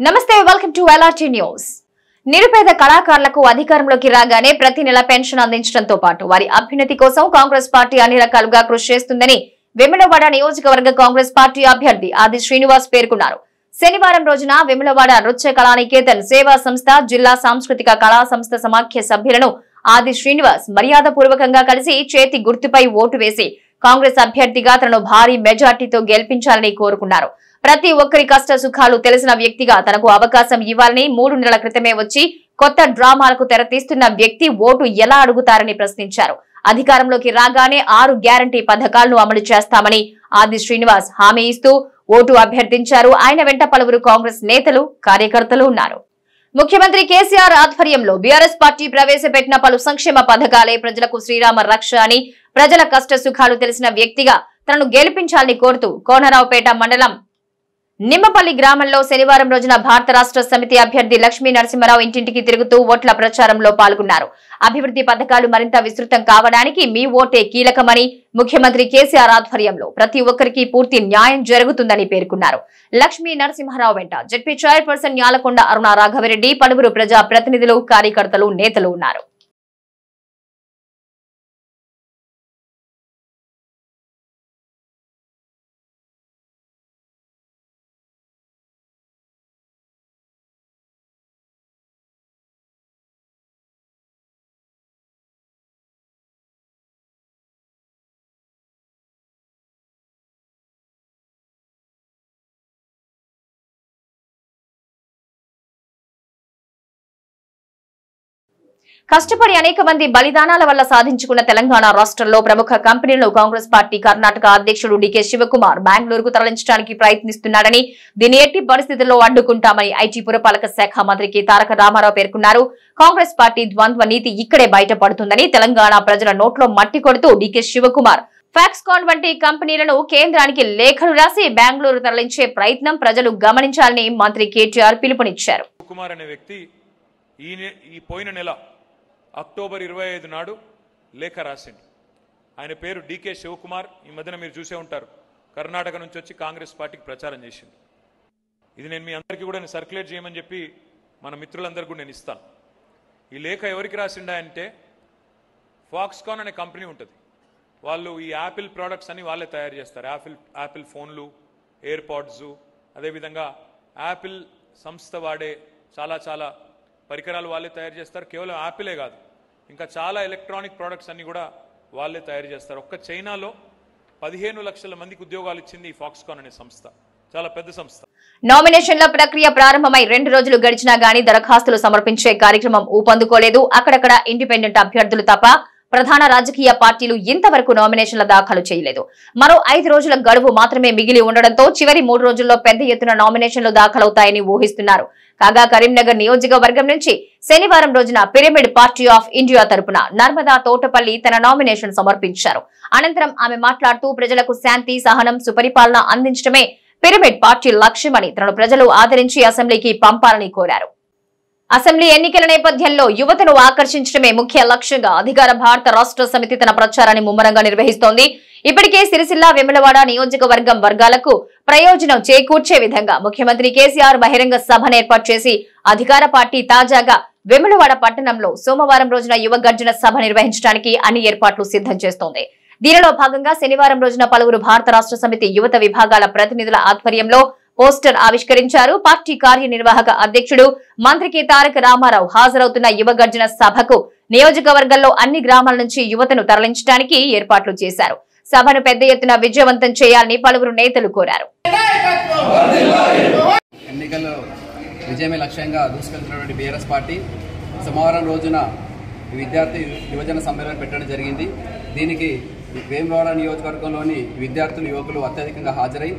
నమస్తే welcome to LRT news నిరుపేద కళాకారులకు అధికారంలోకి రాగానే ప్రతి నెల పెన్షన్ అందించడంతో పాటు వారి అభ్యున్నతి కోసం కాంగ్రెస్ పార్టీ అన్ని రకాలుగా కృషి చేస్తుందని వెములవాడ నియోజకవర్గ కాంగ్రెస్ పార్టీ అభ్యర్థి ఆది శ్రీనివాస్ పేర్కొన్నారు. శనివారం రోజున వెములవాడ నృత్య కళానికేతన్ సేవా సంస్థ జిల్లా సాంస్కృతిక కళా సంస్థ సమాఖ్య సభ్యులను ఆది శ్రీనివాస్ మర్యాదపూర్వకంగా కలిసి చేతి గుర్తుపై ఓటు వేసి కాంగ్రెస్ అభ్యర్థిగా తనను భారీ మెజార్టీతో గెలిపించాలని కోరుకున్నారు. ప్రతి ఒక్కరి కష్ట సుఖాలు తెలిసిన వ్యక్తిగా తనకు అవకాశం ఇవ్వాలని మూడు నెలల క్రితమే వచ్చి కొత్త డ్రామాలకు తెరతీస్తున్న వ్యక్తి ఓటు ఎలా అడుగుతారని ప్రశ్నించారు. అధికారంలోకి రాగానే ఆరు గ్యారంటీ పథకాలను అమలు చేస్తామని ఆది శ్రీనివాస్ హామీ ఇస్తూ ఓటు అభ్యర్థించారు. ఆయన వెంట పలువురు కాంగ్రెస్ నేతలు కార్యకర్తలు ఉన్నారు. ముఖ్యమంత్రి కేసీఆర్ ఆధ్వర్యంలో బీఆర్ఎస్ పార్టీ ప్రవేశపెట్టిన పలు సంక్షేమ పథకాలే ప్రజలకు శ్రీరామ రక్ష అని ప్రజల కష్ట సుఖాలు తెలిసిన వ్యక్తిగా తనను గెలిపించాలని కోరుతూ కోనరావుపేట మండలం నిమ్మపల్లి గ్రామంలో శనివారం రోజున భారత రాష్ట్ర సమితి అభ్యర్థి లక్ష్మీ నరసింహారావు ఇంటింటికి తిరుగుతూ ఓట్ల ప్రచారంలో పాల్గొన్నారు. అభివృద్ధి పథకాలు మరింత విస్తృతం కావడానికి మీ ఓటే కీలకమని ముఖ్యమంత్రి కేసీఆర్ ఆధ్వర్యంలో ప్రతి ఒక్కరికి పూర్తి న్యాయం జరుగుతుందని పేర్కొన్నారు. లక్ష్మీ నరసింహారావు వెంట జడ్పీ చైర్పర్సన్ యాలకొండ అరుణ రాఘవరెడ్డి పలువురు ప్రజా ప్రతినిధులు కార్యకర్తలు నేతలు ఉన్నారు. కష్టపడి అనేక మంది బలిదానాల వల్ల సాధించుకున్న తెలంగాణ రాష్ట్రంలో ప్రముఖ కంపెనీలను కాంగ్రెస్ పార్టీ కర్ణాటక అధ్యక్షుడు డికే శివకుమార్ బెంగళూరుకు తరలించడానికి ప్రయత్నిస్తున్నాడని దీని ఎట్టి పరిస్థితుల్లో అడ్డుకుంటామని ఐటీ పురపాలక శాఖ మంత్రికి తారక రామారావు పేర్కొన్నారు. కాంగ్రెస్ పార్టీ ద్వంద్వ నీతి ఇక్కడే బయటపడుతుందని తెలంగాణ ప్రజల నోట్లో మట్టి కొడుతూ డికే శివకుమార్. ఫాక్స్కాన్ వంటి కంపెనీలను కేంద్రానికి లేఖలు రాసి బెంగళూరు తరలించే ప్రయత్నం ప్రజలు గమనించాలని మంత్రి కేటీఆర్ పిలుపునిచ్చారు. ఈ పోయిన నెల అక్టోబర్ ఇరవై ఐదు నాడు లేఖ రాసిండు. ఆయన పేరు డీకే శివకుమార్. ఈ మధ్యన మీరు చూసే ఉంటారు. కర్ణాటక నుంచి వచ్చి కాంగ్రెస్ పార్టీకి ప్రచారం చేసింది ఇది నేను మీ అందరికీ కూడా నేను సర్క్యులేట్ చేయమని చెప్పి మన మిత్రులందరికీ కూడా నేను ఇస్తాను. ఈ లేఖ ఎవరికి రాసిండా అంటే ఫాక్స్కాన్ అనే కంపెనీ ఉంటుంది. వాళ్ళు ఈ యాపిల్ ప్రోడక్ట్స్ అన్ని వాళ్ళే తయారు చేస్తారు. యాపిల్ యాపిల్ ఫోన్లు ఎయిర్పాడ్స్ అదేవిధంగా యాపిల్ సంస్థ వాడే చాలా చాలా పరికరాలు వాళ్ళే తయారు చేస్తారు. కేవలం యాపిలే కాదు. ఇంకా చాలా ఎలక్ట్రానిక్ ప్రోడక్ట్స్ అన్నీ కూడా వాళ్ళే తయారు చేస్తారు. ఒక్క చైనాలో పదిహేను లక్షల మందికి ఉద్యోగాలు ఇచ్చింది ఈ ఫాక్స్కాన్ అనే సంస్థ. చాలా పెద్ద సంస్థ. నామినేషన్ల ప్రక్రియ ప్రారంభమై రెండు రోజులు గడిచినా గానీ దరఖాస్తులు సమర్పించే కార్యక్రమం ఊపందుకోలేదు. అక్కడక్కడ ఇండిపెండెంట్ అభ్యర్థులు తప్ప ప్రధాన రాజకీయ పార్టీలు ఇంతవరకు నామినేషన్ల దాఖలు చేయలేదు. మరో ఐదు రోజుల గడువు మాత్రమే మిగిలి ఉండడంతో చివరి మూడు రోజుల్లో పెద్ద ఎత్తున నామినేషన్లు దాఖలవుతాయని ఊహిస్తున్నారు. కాగా కరీంనగర్ నియోజకవర్గం నుంచి శనివారం రోజున పిరమిడ్ పార్టీ ఆఫ్ ఇండియా తరపున నర్మదా తోటపల్లి తన నామినేషన్ సమర్పించారు. అనంతరం ఆమె మాట్లాడుతూ ప్రజలకు శాంతి సహనం సుపరిపాలన అందించడమే పిరమిడ్ పార్టీ లక్ష్యమని తనను ప్రజలు ఆదరించి అసెంబ్లీకి పంపాలని కోరారు. అసెంబ్లీ ఎన్నికల నేపథ్యంలో యువతను ఆకర్షించడమే ముఖ్య లక్ష్యంగా అధికార భారత రాష్ట్ర సమితి తన ప్రచారాన్ని ముమ్మరంగా నిర్వహిస్తోంది. ఇప్పటికే సిరిసిల్ల వేములవాడ నియోజకవర్గం వర్గాలకు ప్రయోజనం చేకూర్చే విధంగా ముఖ్యమంత్రి కేసీఆర్ బహిరంగ సభను ఏర్పాటు చేసి అధికార పార్టీ తాజాగా వెములవాడ పట్టణంలో సోమవారం రోజున యువ గర్జన సభ నిర్వహించడానికి అన్ని ఏర్పాట్లు సిద్ధం చేస్తోంది. దీనిలో భాగంగా శనివారం రోజున పలువురు భారత రాష్ట్ర సమితి యువత విభాగాల ప్రతినిధుల ఆధ్వర్యంలో పోస్టర్ ఆవిష్కరించారు. పార్టీ కార్యనిర్వాహక అధ్యక్షుడు మంత్రి కె తారక రామారావు హాజరవుతున్న యువ గర్జన సభకు నియోజకవర్గంలో అన్ని గ్రామాల నుంచి యువతను తరలించడానికి ఏర్పాట్లు చేశారు. సభను పెద్ద ఎత్తున విజయవంతం చేయాలని పలువురు నేతలు కోరారు. ఎన్నికల్లో విజయమే లక్ష్యంగా దూసుకెళ్తున్నటువంటి బీఆర్ఎస్ పార్టీ సోమవారం రోజున ఈ విద్యార్థి యువజన సమ్మేళనం పెట్టడం జరిగింది. దీనికి వేమవాడ నియోజకవర్గంలోని విద్యార్థులు యువకులు అత్యధికంగా హాజరై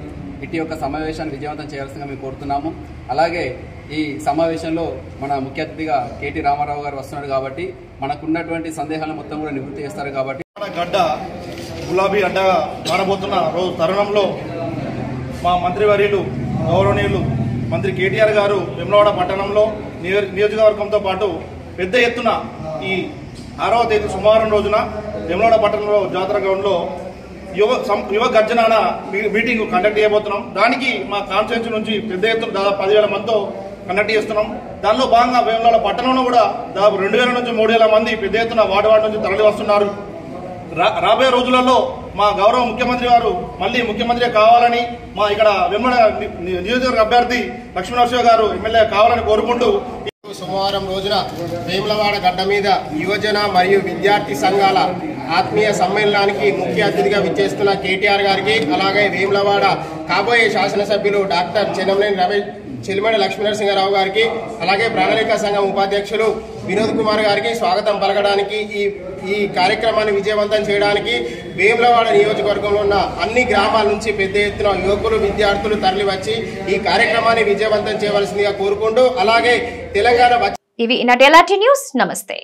ఇటు యొక్క సమావేశాన్ని విజయవంతం చేయాల్సిందిగా మేము కోరుతున్నాము. అలాగే ఈ సమావేశంలో మన ముఖ్య అతిథిగా కేటీ రామారావు గారు వస్తున్నారు కాబట్టి మనకున్నటువంటి సందేహాలను మొత్తం కూడా నివృత్తి చేస్తారు కాబట్టి గడ్డ గులాబీ అడ్డగా మారబోతున్న రోజు తరుణంలో మా మంత్రివర్యులు గౌరవనీయులు మంత్రి కేటీఆర్ గారు వెమ్లవాడ పట్టణంలో నియోజకవర్గంతో పాటు పెద్ద ఎత్తున ఈ ఆరవ తేదీ సోమవారం రోజున వెమ్లవాడ పట్టణంలో జాతర గ్రౌండ్లో యువ సం- యువ గర్జనాన మీటింగ్ కండక్ట్ చేయబోతున్నాం. దానికి మా కాన్స్టిట్యూన్సీ నుంచి పెద్ద ఎత్తున దాదాపు పదివేల మందితో కండక్ట్ చేస్తున్నాం. దానిలో భాగంగా వేములవాడ పట్టణంలో కూడా దాదాపు రెండు వేల నుంచి మూడు వేల మంది పెద్ద ఎత్తున వార్డు వార్డు నుంచి తరలి వస్తున్నారు రాబోయే రోజులలో మా గౌరవ ముఖ్యమంత్రి వారు మళ్ళీ ముఖ్యమంత్రి కావాలని మా ఇక్కడ వెమ్మడ నియోజకవర్గ అభ్యర్థి లక్ష్మీనరసింహ గారు ఎమ్మెల్యే కావాలని కోరుకుంటూ సోమవారం రోజున వేములవాడ గడ్డ మీద యువజన మరియు విద్యార్థి సంఘాల ఆత్మీయ సమ్మేళనానికి ముఖ్య అతిథిగా విచ్చేస్తున్న కేటీఆర్ గారికి అలాగే వేములవాడ కాబోయే శాసనసభ్యులు డాక్టర్ చెన్నమనేని రమేష్ చెలిమడి లక్ష్మీనరసింహారావు గారికి అలాగే ప్రణాళిక సంఘం ఉపాధ్యక్షులు వినోద్ కుమార్ గారికి స్వాగతం పలకడానికి ఈ ఈ కార్యక్రమాన్ని విజయవంతం చేయడానికి వేములవాడ నియోజకవర్గంలో ఉన్న అన్ని గ్రామాల నుంచి పెద్ద ఎత్తున యువకులు విద్యార్థులు తరలివచ్చి ఈ కార్యక్రమాన్ని విజయవంతం చేయవలసిందిగా కోరుకుంటూ అలాగే తెలంగాణ ఇవి ఈనాటి న్యూస్. నమస్తే.